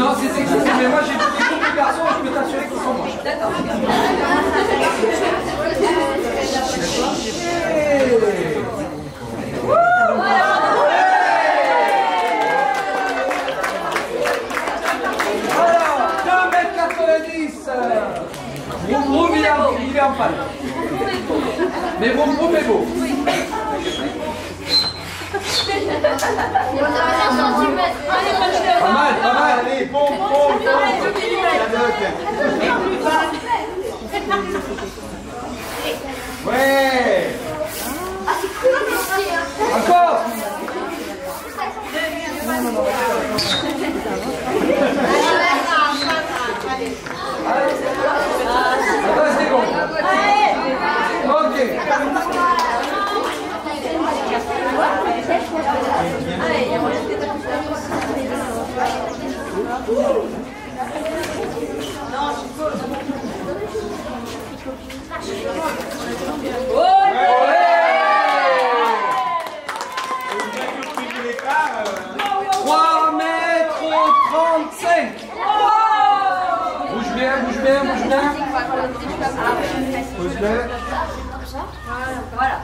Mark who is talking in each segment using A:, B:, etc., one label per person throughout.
A: Non, c'est sexiste, mais moi j'ai des groupes de garçons, je peux t'assurer qu'ils sont moches. D'accord. Vroom vroom, il est en panne. Mais vroom vroom est beau. Pas mal, pas mal, allez,
B: pompe, pompe, pompe. Ouais 3
A: mètres 35. Bouge bien, bouge bien, bouge bien.
B: Bouge bien.
C: Voilà.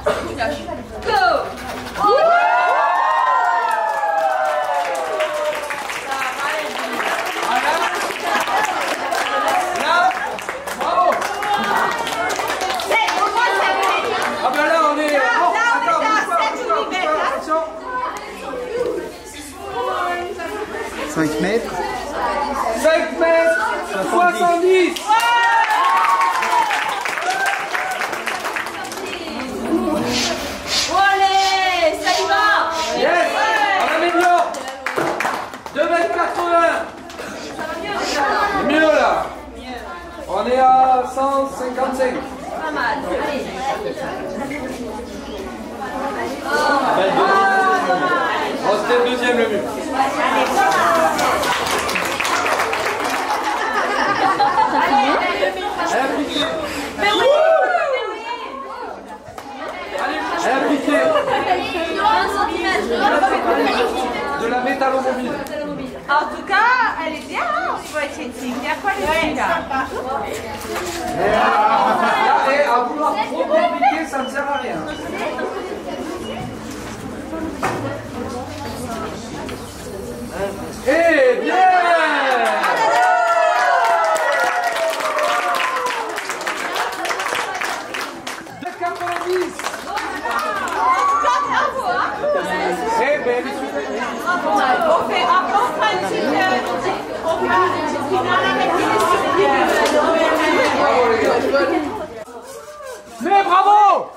B: 5 mètres.
A: 5 mètres 70
C: Allez, ça y va.
A: Yes On améliore 2 mètres 80 Mieux là. On est à 155 Pas
C: mal. Allez.
A: Oh, c'était le deuxième le mieux. Elle a piqué. Mais oui Elle a piqué 20
C: cm.
A: De la métallomobile.
C: En tout cas, elle est bien hein, au niveau esthétique. Il y a quoi les filles là?
A: Mais bravo